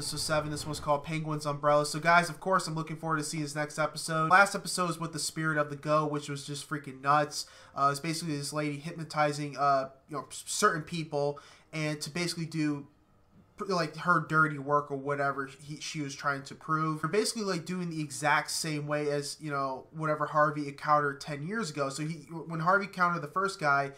episode seven. This one's called Penguin's Umbrella. So, guys, of course, I'm looking forward to seeing this next episode. Last episode was with the Spirit of the Goat, which was just freaking nuts. Uh, it's basically this lady hypnotizing, uh, you know, certain people, and to basically do like her dirty work or whatever he, she was trying to prove. They're basically like doing the exact same way as you know whatever Harvey encountered ten years ago. So he when Harvey encountered the first guy,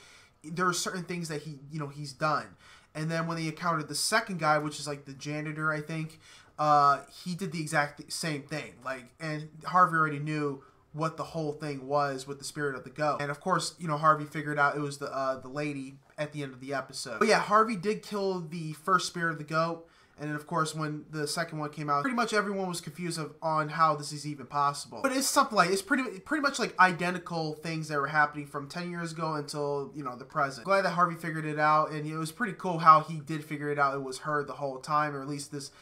there are certain things that he you know he's done, and then when they encountered the second guy, which is like the janitor, I think, uh, he did the exact same thing. Like and Harvey already knew what the whole thing was with the spirit of the goat. And of course, you know, Harvey figured out it was the uh, the lady at the end of the episode. But yeah, Harvey did kill the first spirit of the goat. And then, of course, when the second one came out, pretty much everyone was confused of, on how this is even possible. But it's something like it's pretty pretty much like identical things that were happening from ten years ago until you know the present. Glad that Harvey figured it out, and it was pretty cool how he did figure it out. It was her the whole time, or at least this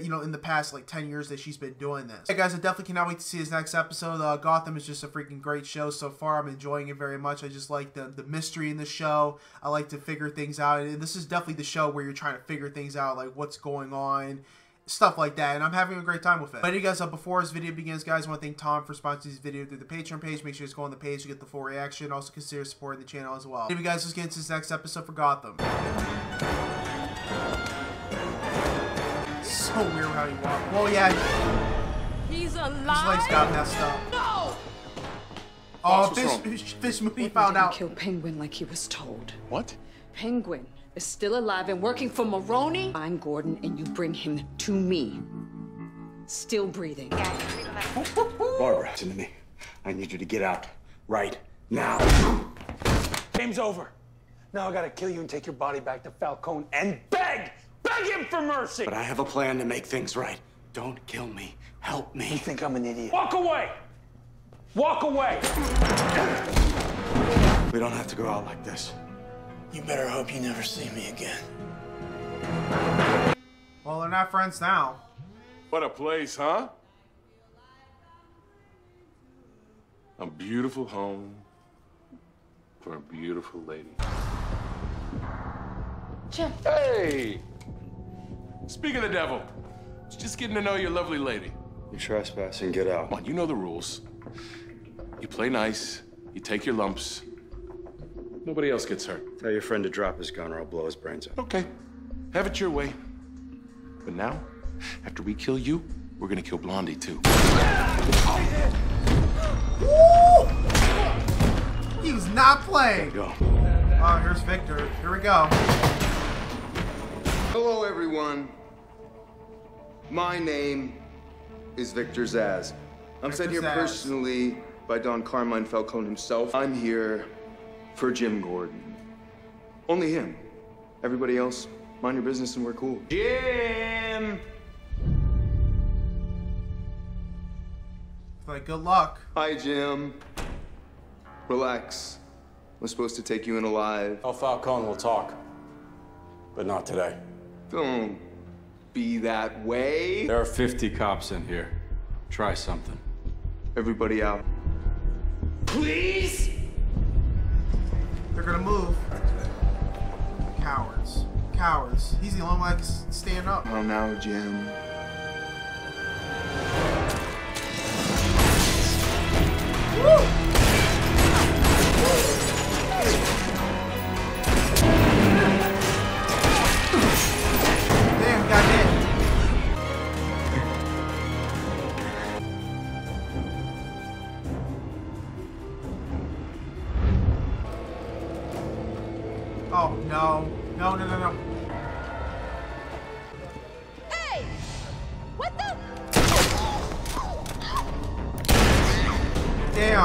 you know, in the past like 10 years that she's been doing this. Hey guys, I definitely cannot wait to see his next episode. Uh, Gotham is just a freaking great show so far. I'm enjoying it very much. I just like the, the mystery in the show. I like to figure things out. And this is definitely the show where you're trying to figure things out, like what's going on, stuff like that. And I'm having a great time with it. But you guys, uh, before this video begins, guys, I want to thank Tom for sponsoring this video through the Patreon page. Make sure you go on the page to get the full reaction. Also consider supporting the channel as well. Anyway, guys, let's get into this next episode for Gotham so weird how he walked. Well, yeah. He's alive. His legs got messed up. No. Oh, Fish, Fish Mooney found out. Kill Penguin like he was told. What? Penguin is still alive and working for Maroni. I'm Gordon, and you bring him to me. Still breathing. Barbara, listen to me. I need you to get out right now. Game's over. Now I gotta kill you and take your body back to Falcone and beg Beg him for mercy! But I have a plan to make things right. Don't kill me. Help me. You think I'm an idiot? Walk away! Walk away! We don't have to go out like this. You better hope you never see me again. Well, they're not friends now. What a place, huh? A beautiful home for a beautiful lady. Jim. Hey! Speak of the devil, just getting to know your lovely lady. You trespass and get out. Come on, you know the rules. You play nice, you take your lumps. Nobody else gets hurt. Tell your friend to drop his gun or I'll blow his brains out. Okay, have it your way. But now, after we kill you, we're gonna kill Blondie too. Woo! He was not playing. Go. Oh, here's Victor. Here we go. Hello, everyone. My name is Victor Zsasz. I'm Victor sent here Zsasz. personally by Don Carmine Falcone himself. I'm here for Jim Gordon. Only him. Everybody else, mind your business and we're cool. Jim! Like, good luck. Hi, Jim. Relax. I'm supposed to take you in alive. El Falcone will talk, but not today. Don't be that way. There are 50 cops in here. Try something. Everybody out. Please? They're gonna move. Cowards. Cowards. He's the only one that can stand up. How now, Jim?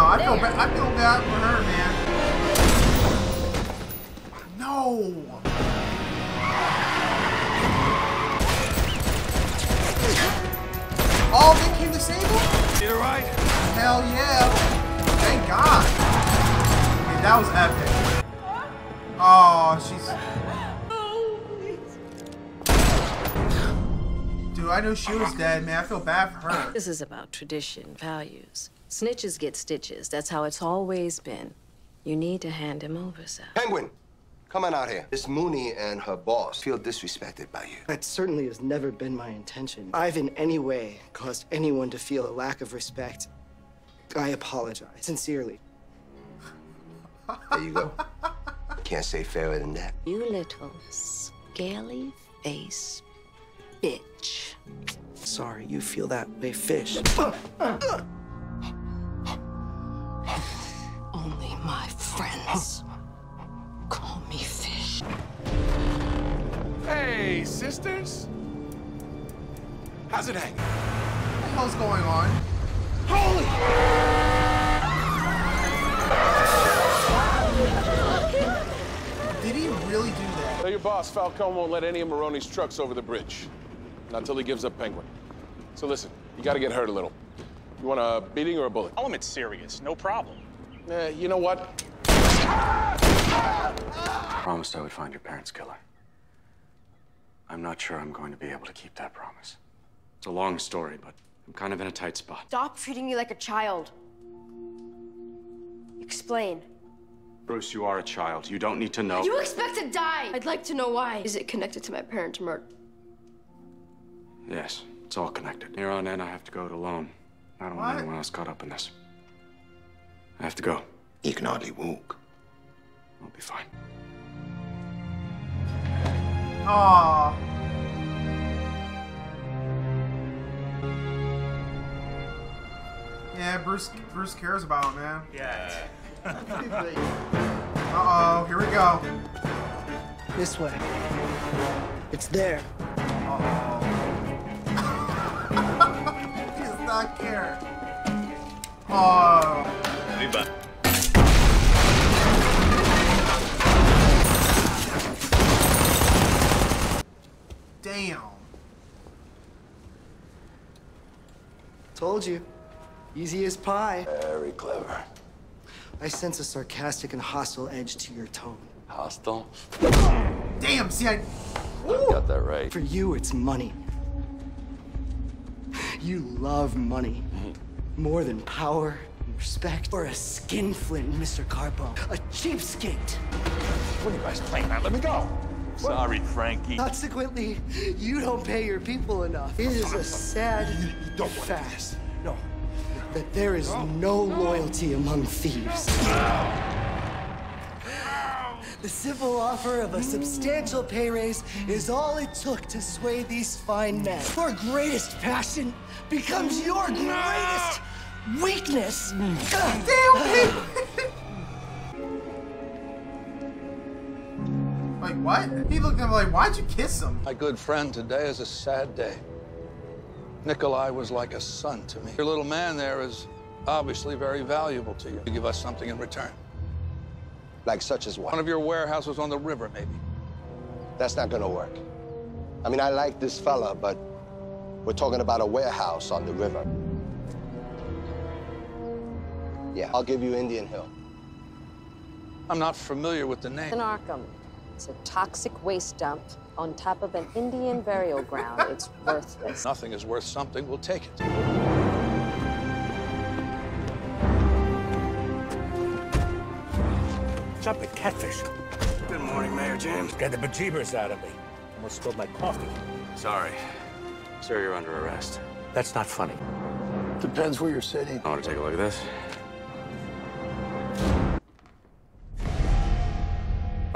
I feel bad. I feel bad for her, man. No. Oh, they came to save him? You alright? Hell yeah. Thank God. Okay, that was epic. Oh, she's. Dude, I knew she was dead, man. I feel bad for her. This is about tradition, values. Snitches get stitches. That's how it's always been. You need to hand him over, sir. Penguin, Come on out here. This Mooney and her boss feel disrespected by you. That certainly has never been my intention. I've in any way caused anyone to feel a lack of respect. I apologize, sincerely. There you go. Can't say fairer than that. You little scaly face bitch. Sorry, you feel that way, fish. Uh, uh. Sisters. How's it hanging? What the hell's going on? Holy! Did he really do that? Tell your boss Falcone won't let any of Maroni's trucks over the bridge. Not until he gives up Penguin. So listen, you gotta get hurt a little. You want a beating or a bullet? Tell him it's serious. No problem. Eh, you know what? I promised I would find your parents' killer. I'm not sure I'm going to be able to keep that promise. It's a long story, but I'm kind of in a tight spot. Stop treating me like a child. Explain. Bruce, you are a child. You don't need to know. You expect to die! I'd like to know why. Is it connected to my parents' murder? Yes, it's all connected. Here on in, I have to go it alone. I don't want anyone else caught up in this. I have to go. You can hardly walk. I'll be fine. Aww. Yeah, Bruce. Bruce cares about him, man. Yeah. uh oh, here we go. This way. It's there. Uh oh. he does not care. Oh. Damn. Told you. Easy as pie. Very clever. I sense a sarcastic and hostile edge to your tone. Hostile? Damn, see, I. Got that right. For you, it's money. You love money. More than power, and respect, or a skinflint, Mr. Carbone. A cheapskate. What are you guys playing at? Let me go. Sorry, Frankie. Consequently, you don't pay your people enough. It is a sad you don't fact. No. That there is no loyalty among thieves. The simple offer of a substantial pay raise is all it took to sway these fine men. Your greatest passion becomes your greatest weakness. Damn. like what? He looked at him like, why'd you kiss him? My good friend, today is a sad day. Nikolai was like a son to me. Your little man there is obviously very valuable to you. You give us something in return. Like such as what? One of your warehouses on the river, maybe. That's not gonna work. I mean, I like this fella, but we're talking about a warehouse on the river. Yeah, I'll give you Indian Hill. I'm not familiar with the name. It's In Arkham. It's a toxic waste dump on top of an Indian burial ground. It's worthless. Nothing is worth something. We'll take it. Chop the catfish. Good morning, Mayor James. Get the bejeebers out of me. Almost spilled my coffee. Sorry. Sir, you're under arrest. That's not funny. Depends where you're sitting. I want to take a look at this.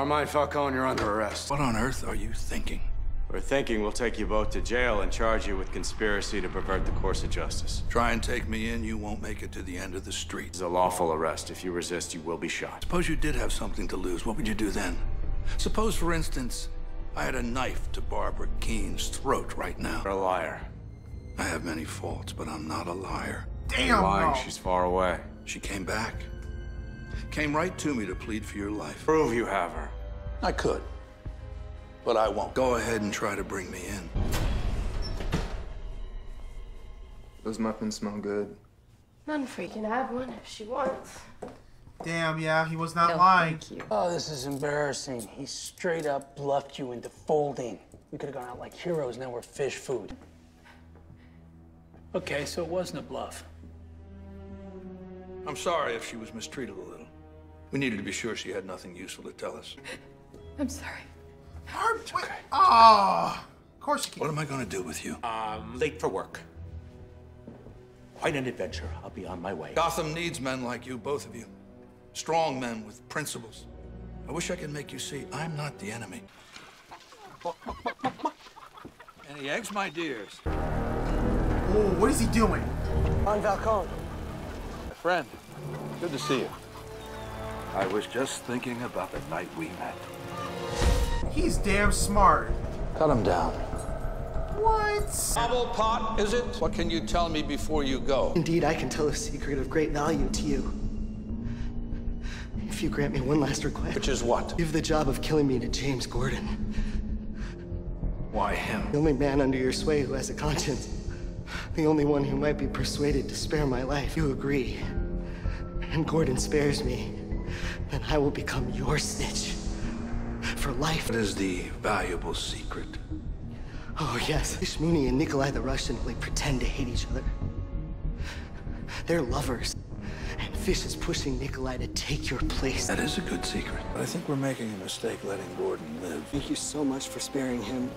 Carmine Falcone, you're under arrest. What on earth are you thinking? We're thinking we'll take you both to jail and charge you with conspiracy to pervert the course of justice. Try and take me in, you won't make it to the end of the street. It's a lawful arrest. If you resist, you will be shot. Suppose you did have something to lose. What would you do then? Suppose, for instance, I had a knife to Barbara Keene's throat right now. You're a liar. I have many faults, but I'm not a liar. Damn. You're lying. no. She's far away. She came back. Came right to me to plead for your life. Prove you have her. I could. But I won't. Go ahead and try to bring me in. Those muffins smell good. None freaking have one if she wants. Damn, yeah, he was not lying. Thank you. Oh, this is embarrassing. He straight up bluffed you into folding. We could have gone out like heroes, now we're fish food. Okay, so it wasn't a bluff. I'm sorry if she was mistreated a little. We needed to be sure she had nothing useful to tell us. I'm sorry. It's okay. Oh, of course you can. What am I going to do with you? I'm late for work. Quite an adventure. I'll be on my way. Gotham needs men like you, both of you. Strong men with principles. I wish I could make you see I'm not the enemy. Any eggs, my dears? Oh, what is he doing? On Falcone. My friend, good to see you. I was just thinking about the night we met. He's damn smart. Cut him down. What? Cobblepot, is it? What can you tell me before you go? Indeed, I can tell a secret of great value to you. If you grant me one last request. Which is what? Give the job of killing me to James Gordon. Why him? The only man under your sway who has a conscience. The only one who might be persuaded to spare my life. You agree. And Gordon spares me. Then I will become your snitch. For life. What is the valuable secret? Oh, yes. Shmoony and Nikolai the Russian will pretend to hate each other. They're lovers. And Fish is pushing Nikolai to take your place. That is a good secret. But I think we're making a mistake letting Gordon live. Thank you so much for sparing him.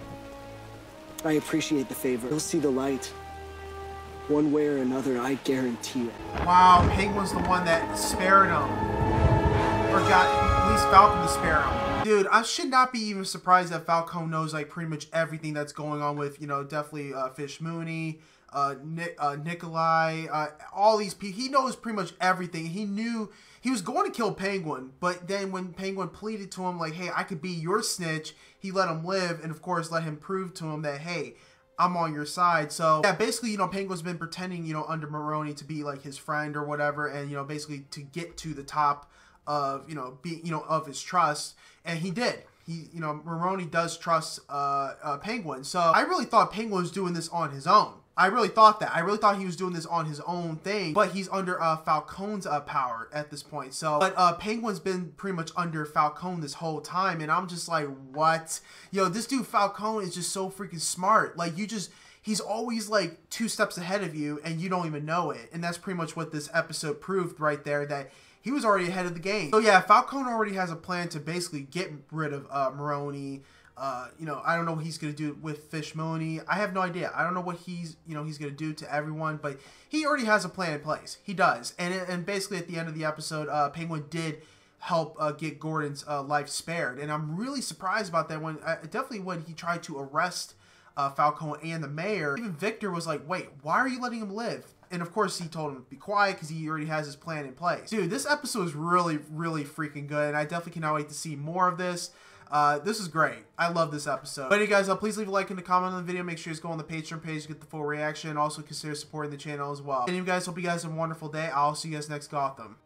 I appreciate the favor. He'll see the light. One way or another, I guarantee it. Wow, Penguin's the one that spared him. Or got at least Falcone to spare him. Dude, I should not be even surprised that Falcone knows like pretty much everything that's going on with, you know, definitely uh, Fish Mooney, uh, uh, Nikolai, uh, all these people. He knows pretty much everything. He knew he was going to kill Penguin, but then when Penguin pleaded to him, like, hey, I could be your snitch, he let him live, and of course, let him prove to him that, hey, I'm on your side. So yeah, basically, you know, Penguin's been pretending, you know, under Maroni to be like his friend or whatever, and you know, basically to get to the top of, you know, be you know, of his trust, and he did. He, you know, Maroni does trust uh, uh, Penguin. So I really thought Penguin was doing this on his own. I really thought that. I really thought he was doing this on his own thing, but he's under uh, Falcone's uh, power at this point. So, but uh, Penguin's been pretty much under Falcone this whole time, and I'm just like, what? Yo, this dude Falcone is just so freaking smart. Like, you just he's always like two steps ahead of you, and you don't even know it. And that's pretty much what this episode proved right there. That he was already ahead of the game. So yeah, Falcone already has a plan to basically get rid of uh, Maroni. Uh, you know, I don't know what he's gonna do with Fish Mooney. I have no idea. I don't know what he's, you know, he's gonna do to everyone, but he already has a plan in place. He does, and and basically at the end of the episode, uh, Penguin did help uh, get Gordon's uh, life spared, and I'm really surprised about that. When uh, definitely when he tried to arrest uh, Falcone and the mayor, even Victor was like, "Wait, why are you letting him live?" And of course, he told him to be quiet because he already has his plan in place. Dude, this episode is really, really freaking good, and I definitely cannot wait to see more of this. Uh, this is great. I love this episode. But anyway, guys, uh, please leave a like and a comment on the video. Make sure you go on the Patreon page to get the full reaction. Also, consider supporting the channel as well. Anyway, guys, hope you guys have a wonderful day. I'll see you guys next Gotham.